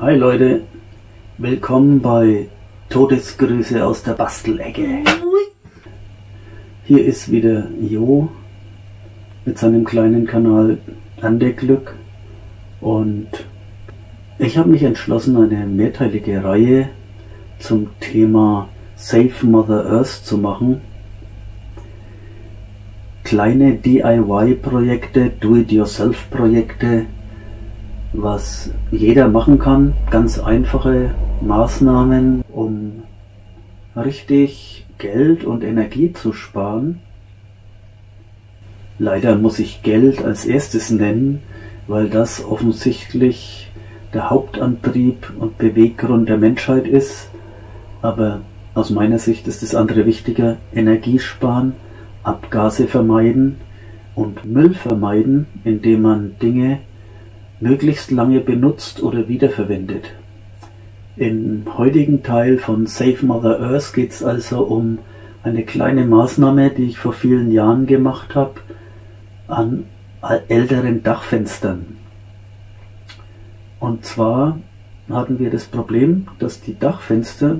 Hi Leute, willkommen bei Todesgrüße aus der Bastelecke. Hier ist wieder Jo mit seinem kleinen Kanal Andeglück und ich habe mich entschlossen, eine mehrteilige Reihe zum Thema Save Mother Earth zu machen. Kleine DIY-Projekte, Do-it-yourself-Projekte, was jeder machen kann. Ganz einfache Maßnahmen, um richtig Geld und Energie zu sparen. Leider muss ich Geld als erstes nennen, weil das offensichtlich der Hauptantrieb und Beweggrund der Menschheit ist. Aber aus meiner Sicht ist das andere wichtiger. Energie sparen, Abgase vermeiden und Müll vermeiden, indem man Dinge möglichst lange benutzt oder wiederverwendet. Im heutigen Teil von Save Mother Earth geht es also um eine kleine Maßnahme, die ich vor vielen Jahren gemacht habe, an älteren Dachfenstern. Und zwar hatten wir das Problem, dass die Dachfenster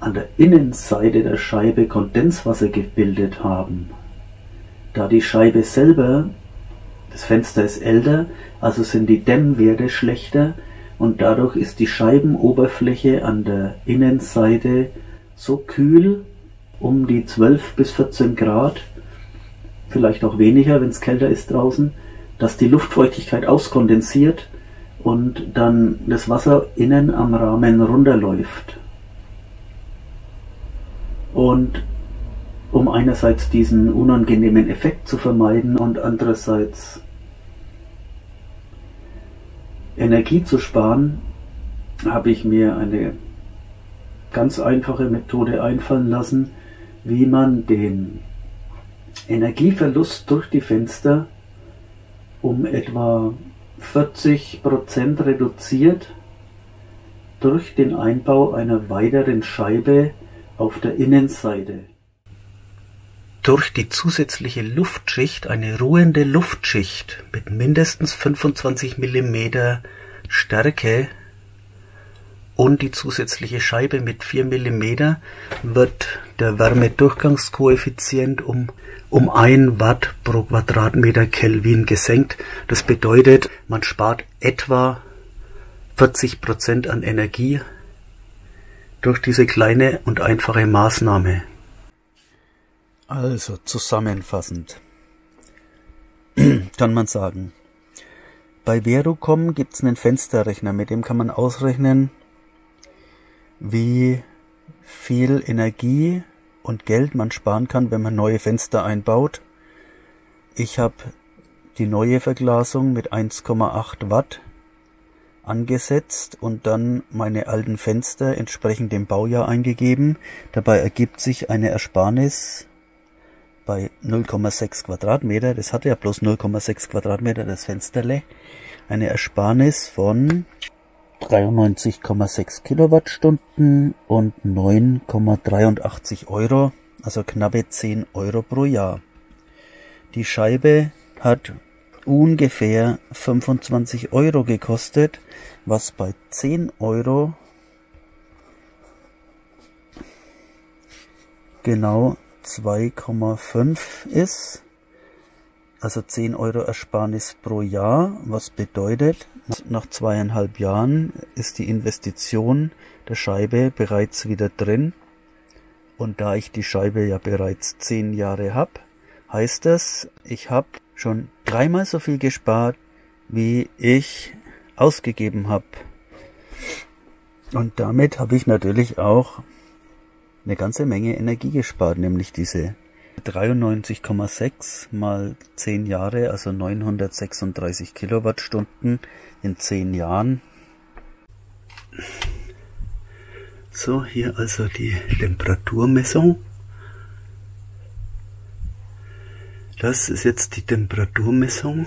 an der Innenseite der Scheibe Kondenswasser gebildet haben. Da die Scheibe selber, das Fenster ist älter, also sind die Dämmwerte schlechter und dadurch ist die Scheibenoberfläche an der Innenseite so kühl, um die 12 bis 14 Grad, vielleicht auch weniger, wenn es kälter ist draußen, dass die Luftfeuchtigkeit auskondensiert und dann das Wasser innen am Rahmen runterläuft. Und um einerseits diesen unangenehmen Effekt zu vermeiden und andererseits Energie zu sparen, habe ich mir eine ganz einfache Methode einfallen lassen, wie man den Energieverlust durch die Fenster um etwa 40% reduziert durch den Einbau einer weiteren Scheibe auf der Innenseite. Durch die zusätzliche Luftschicht eine ruhende Luftschicht mit mindestens 25 mm Stärke und die zusätzliche Scheibe mit 4 mm wird der Wärmedurchgangskoeffizient um, um 1 Watt pro Quadratmeter Kelvin gesenkt. Das bedeutet, man spart etwa 40 Prozent an Energie durch diese kleine und einfache Maßnahme. Also zusammenfassend kann man sagen, bei Verocom gibt es einen Fensterrechner, mit dem kann man ausrechnen, wie viel Energie und Geld man sparen kann, wenn man neue Fenster einbaut. Ich habe die neue Verglasung mit 1,8 Watt angesetzt und dann meine alten Fenster entsprechend dem Baujahr eingegeben. Dabei ergibt sich eine Ersparnis bei 0,6 Quadratmeter. Das hatte ja bloß 0,6 Quadratmeter das Fensterle. Eine Ersparnis von 93,6 Kilowattstunden und 9,83 Euro, also knappe 10 Euro pro Jahr. Die Scheibe hat ungefähr 25 Euro gekostet, was bei 10 Euro genau 2,5 ist. Also 10 Euro Ersparnis pro Jahr, was bedeutet, nach zweieinhalb Jahren ist die Investition der Scheibe bereits wieder drin. Und da ich die Scheibe ja bereits 10 Jahre habe, heißt das, ich habe schon dreimal so viel gespart, wie ich ausgegeben habe. Und damit habe ich natürlich auch eine ganze Menge Energie gespart, nämlich diese 93,6 mal 10 Jahre, also 936 Kilowattstunden in 10 Jahren. So, hier also die Temperaturmessung. Das ist jetzt die Temperaturmessung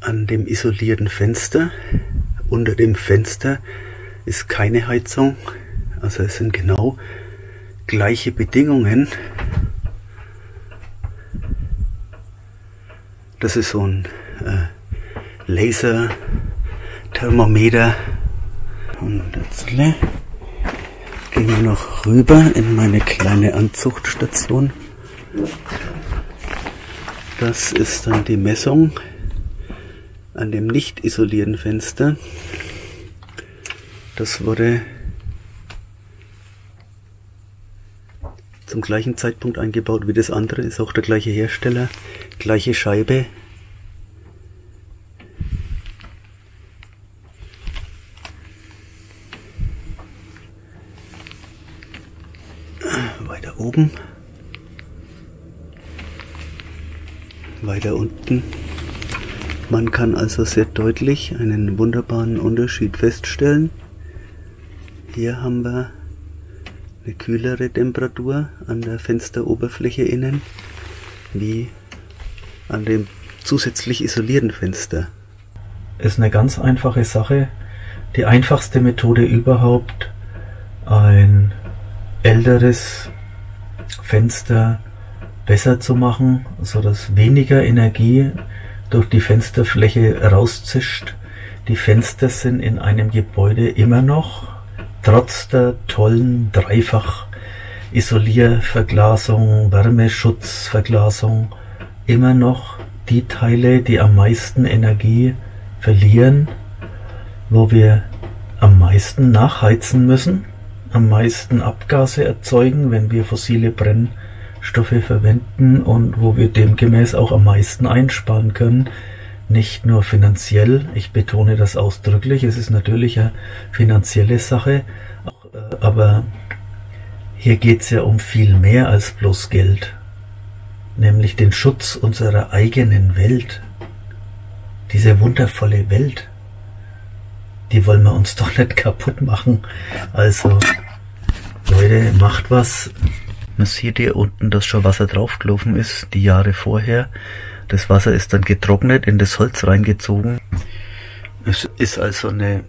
an dem isolierten Fenster. Unter dem Fenster ist keine Heizung, also es sind genau gleiche Bedingungen. Das ist so ein äh, Laser Thermometer. Und jetzt gehen wir noch rüber in meine kleine Anzuchtstation. Das ist dann die Messung an dem nicht isolierten Fenster. Das wurde zum gleichen Zeitpunkt eingebaut wie das andere, ist auch der gleiche Hersteller, gleiche Scheibe. Weiter oben. Weiter unten. Man kann also sehr deutlich einen wunderbaren Unterschied feststellen. Hier haben wir eine kühlere Temperatur an der Fensteroberfläche innen wie an dem zusätzlich isolierten Fenster. Ist eine ganz einfache Sache. Die einfachste Methode überhaupt, ein älteres Fenster besser zu machen, so dass weniger Energie durch die Fensterfläche rauszischt. Die Fenster sind in einem Gebäude immer noch trotz der tollen dreifach Isolierverglasung, Wärmeschutzverglasung immer noch die Teile, die am meisten Energie verlieren, wo wir am meisten nachheizen müssen, am meisten Abgase erzeugen, wenn wir fossile Brennstoffe verwenden und wo wir demgemäß auch am meisten einsparen können, nicht nur finanziell, ich betone das ausdrücklich, es ist natürlich eine finanzielle Sache, aber hier geht es ja um viel mehr als bloß Geld, nämlich den Schutz unserer eigenen Welt, diese wundervolle Welt, die wollen wir uns doch nicht kaputt machen. Also, Leute, macht was. Man sieht hier unten, dass schon Wasser draufgelaufen ist, die Jahre vorher. Das Wasser ist dann getrocknet, in das Holz reingezogen. Es ist also eine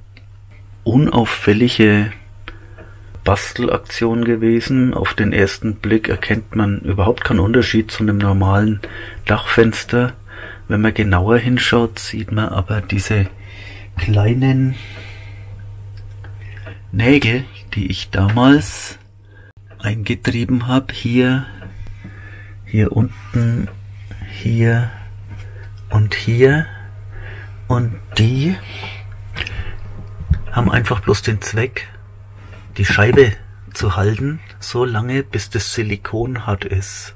unauffällige Bastelaktion gewesen. Auf den ersten Blick erkennt man überhaupt keinen Unterschied zu einem normalen Dachfenster. Wenn man genauer hinschaut, sieht man aber diese kleinen Nägel, die ich damals eingetrieben habe. Hier, hier unten hier und hier und die haben einfach bloß den Zweck, die Scheibe zu halten, so lange bis das Silikon hart ist.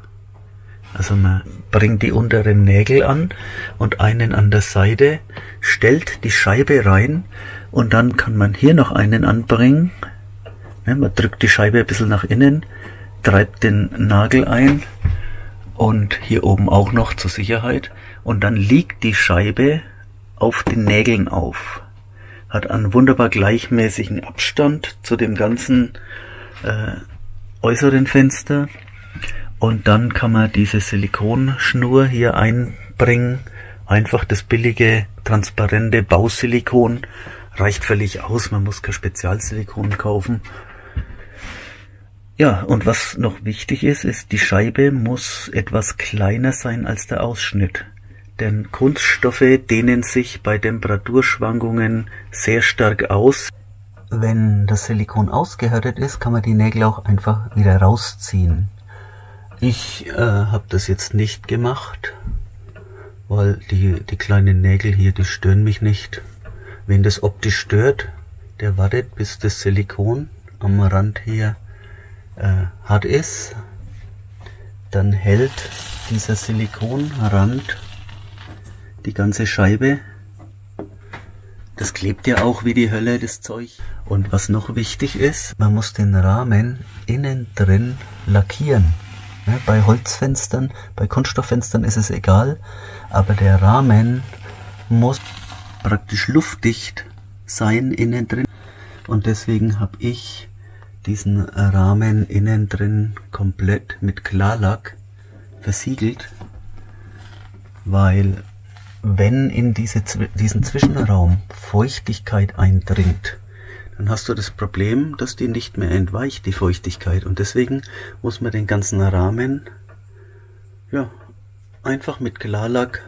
Also man bringt die unteren Nägel an und einen an der Seite, stellt die Scheibe rein und dann kann man hier noch einen anbringen. man drückt die Scheibe ein bisschen nach innen, treibt den Nagel ein und hier oben auch noch zur Sicherheit. Und dann liegt die Scheibe auf den Nägeln auf. Hat einen wunderbar gleichmäßigen Abstand zu dem ganzen äh, äußeren Fenster. Und dann kann man diese Silikonschnur hier einbringen. Einfach das billige, transparente Bausilikon reicht völlig aus. Man muss kein Spezialsilikon kaufen. Ja, und was noch wichtig ist, ist, die Scheibe muss etwas kleiner sein als der Ausschnitt. Denn Kunststoffe dehnen sich bei Temperaturschwankungen sehr stark aus. Wenn das Silikon ausgehärtet ist, kann man die Nägel auch einfach wieder rausziehen. Ich äh, habe das jetzt nicht gemacht, weil die, die kleinen Nägel hier, die stören mich nicht. Wen das optisch stört, der wartet, bis das Silikon am Rand hier äh, hart ist, dann hält dieser Silikonrand die ganze Scheibe. Das klebt ja auch wie die Hölle, das Zeug. Und was noch wichtig ist, man muss den Rahmen innen drin lackieren. Bei Holzfenstern, bei Kunststofffenstern ist es egal, aber der Rahmen muss praktisch luftdicht sein innen drin. Und deswegen habe ich diesen Rahmen innen drin komplett mit Klarlack versiegelt, weil wenn in diese, diesen Zwischenraum Feuchtigkeit eindringt, dann hast du das Problem, dass die nicht mehr entweicht, die Feuchtigkeit. Und deswegen muss man den ganzen Rahmen ja, einfach mit Klarlack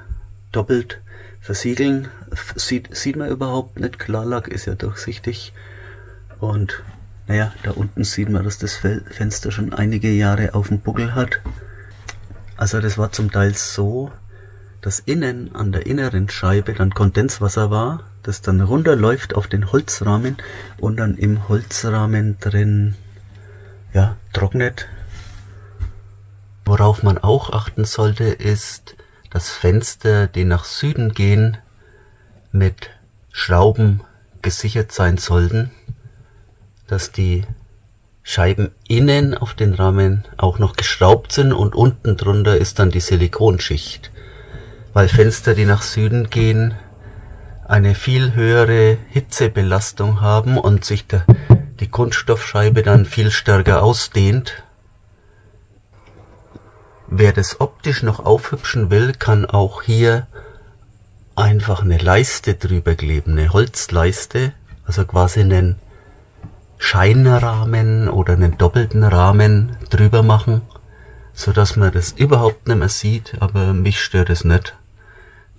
doppelt versiegeln. Sieht, sieht man überhaupt nicht. Klarlack ist ja durchsichtig. Und naja, da unten sieht man, dass das Fenster schon einige Jahre auf dem Buckel hat. Also das war zum Teil so, dass innen an der inneren Scheibe dann Kondenswasser war, das dann runterläuft auf den Holzrahmen und dann im Holzrahmen drin ja, trocknet. Worauf man auch achten sollte, ist, dass Fenster, die nach Süden gehen, mit Schrauben gesichert sein sollten, dass die Scheiben innen auf den Rahmen auch noch geschraubt sind und unten drunter ist dann die Silikonschicht, weil Fenster, die nach Süden gehen, eine viel höhere Hitzebelastung haben und sich der, die Kunststoffscheibe dann viel stärker ausdehnt. Wer das optisch noch aufhübschen will, kann auch hier einfach eine Leiste drüber kleben, eine Holzleiste, also quasi einen Scheinrahmen oder einen doppelten Rahmen drüber machen, so dass man das überhaupt nicht mehr sieht, aber mich stört es nicht.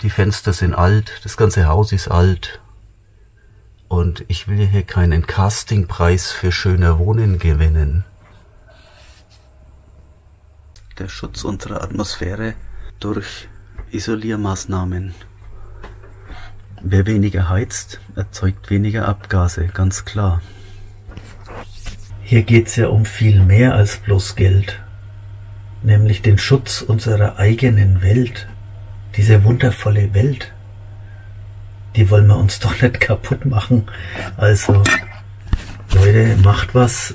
Die Fenster sind alt, das ganze Haus ist alt. Und ich will hier keinen Castingpreis für schöner Wohnen gewinnen. Der Schutz unserer Atmosphäre durch Isoliermaßnahmen. Wer weniger heizt, erzeugt weniger Abgase, ganz klar. Hier geht's ja um viel mehr als bloß Geld, nämlich den Schutz unserer eigenen Welt. Diese wundervolle Welt, die wollen wir uns doch nicht kaputt machen. Also, Leute, macht was,